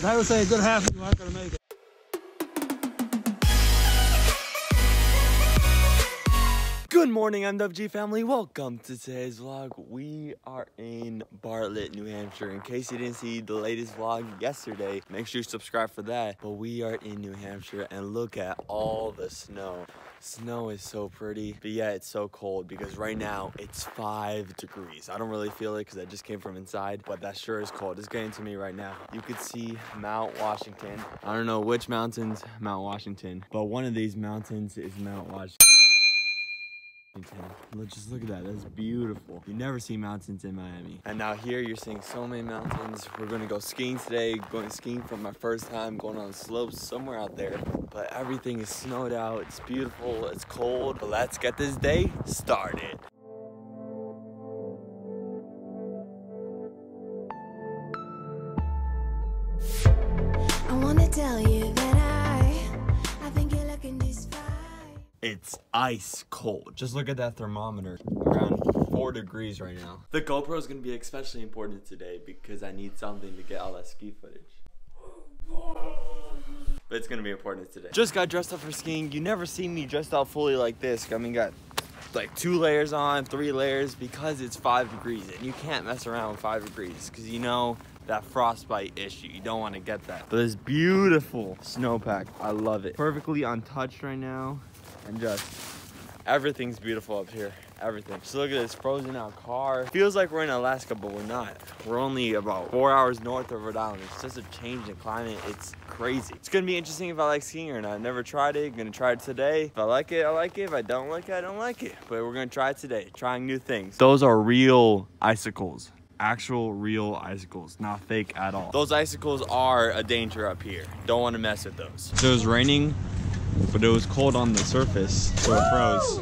As I would say, a good half of you aren't to make it. Good morning, MWG family. Welcome to today's vlog. We are in Bartlett, New Hampshire. In case you didn't see the latest vlog yesterday, make sure you subscribe for that. But we are in New Hampshire and look at all the snow. Snow is so pretty, but yeah, it's so cold because right now it's five degrees. I don't really feel it because I just came from inside, but that sure is cold. It's getting to me right now. You could see Mount Washington. I don't know which mountain's Mount Washington, but one of these mountains is Mount Washington. Let's just look at that. That's beautiful. You never see mountains in Miami. And now here you're seeing so many mountains. We're gonna go skiing today. Going skiing for my first time. Going on slopes somewhere out there. But everything is snowed out. It's beautiful. It's cold. But let's get this day started. I wanna tell you It's ice cold. Just look at that thermometer. Around four degrees right now. The GoPro is gonna be especially important today because I need something to get all that ski footage. But it's gonna be important today. Just got dressed up for skiing. You never see me dressed out fully like this. I mean, got like two layers on, three layers because it's five degrees and you can't mess around with five degrees because you know that frostbite issue. You don't want to get that. But this beautiful snowpack, I love it. Perfectly untouched right now and just everything's beautiful up here. Everything. so look at this frozen out car. Feels like we're in Alaska, but we're not. We're only about four hours north of Rhode Island. It's just a change in climate. It's crazy. It's gonna be interesting if I like skiing or not. I've never tried it. Gonna try it today. If I like it, I like it. If I don't like it, I don't like it. But we're gonna try it today. Trying new things. Those are real icicles actual real icicles, not fake at all. Those icicles are a danger up here. Don't want to mess with those. So it was raining, but it was cold on the surface, so it froze.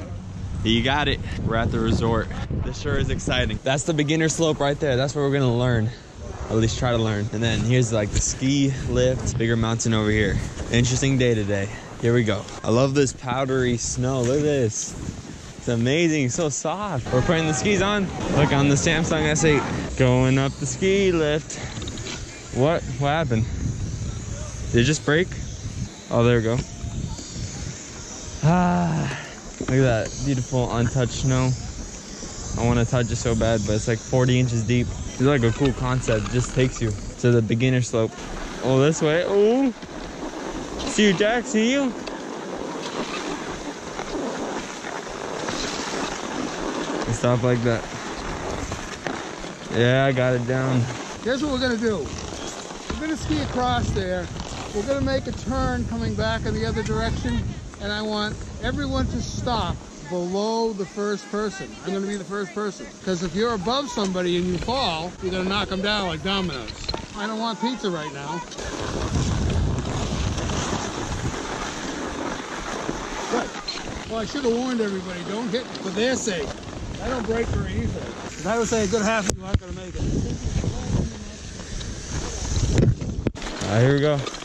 You got it. We're at the resort. This sure is exciting. That's the beginner slope right there. That's where we're gonna learn. At least try to learn. And then here's like the ski lift, bigger mountain over here. Interesting day today. Here we go. I love this powdery snow. Look at this. It's amazing, so soft. We're putting the skis on. Look on the Samsung S8. Going up the ski lift. What? What happened? Did it just break? Oh, there we go. Ah, look at that beautiful untouched snow. I want to touch it so bad, but it's like 40 inches deep. It's like a cool concept. It just takes you to the beginner slope. Oh, this way. Oh, see you, Jack. See you. Stop like that. Yeah, I got it down. Here's what we're going to do. We're to ski across there. We're to make a turn coming back in the other direction. And I want everyone to stop below the first person. I'm going to be the first person. Because if you're above somebody and you fall, you're to knock them down like dominoes. I don't want pizza right now. Good. Well, I should have warned everybody. Don't hit for their sake. I don't break very easily. As I would say, a good half of you aren't to make it. All right, here we go.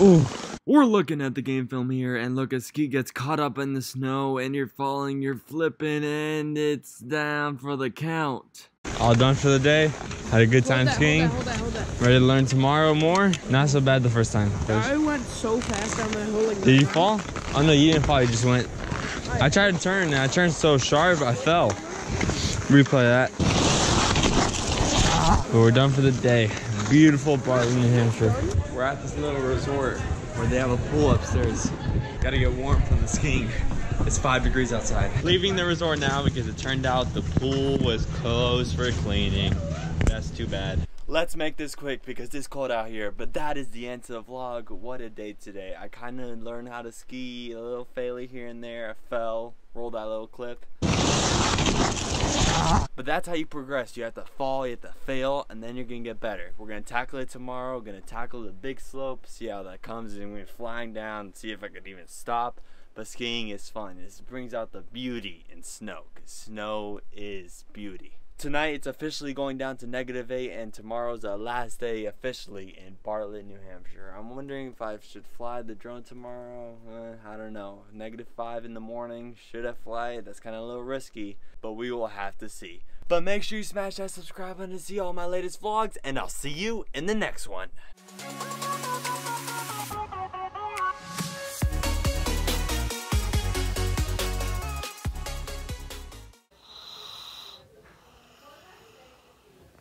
Ooh. We're looking at the game film here, and look, a ski gets caught up in the snow, and you're falling, you're flipping, and it's down for the count. All done for the day. Had a good time hold that, skiing. Hold that, hold that, hold Ready to learn tomorrow more? Not so bad the first time. that. I went so fast down that hole. Like Did you fall? Oh no, you didn't fall. You just went. I tried to turn, and I turned so sharp, I fell. Replay that. But we're done for the day. Beautiful Bartlett, New Hampshire. We're at this little resort where they have a pool upstairs. Gotta get warm from the skiing. It's five degrees outside. Leaving the resort now because it turned out the pool was closed for cleaning. That's too bad. Let's make this quick because it's cold out here. But that is the end to the vlog. What a day today. I kind of learned how to ski, a little faily here and there. I fell, rolled that little clip. But that's how you progress. You have to fall, you have to fail, and then you're gonna get better. We're gonna tackle it tomorrow. We're gonna tackle the big slope, see how that comes, and we're flying down, see if I can even stop. But skiing is fun. This brings out the beauty in snow, because snow is beauty. Tonight it's officially going down to negative eight, and tomorrow's the last day officially in Bartlett, New Hampshire. I'm wondering if I should fly the drone tomorrow. Eh, I don't know. Negative five in the morning. Should I fly it? That's kind of a little risky, but we will have to see. But make sure you smash that subscribe button to see all my latest vlogs, and I'll see you in the next one.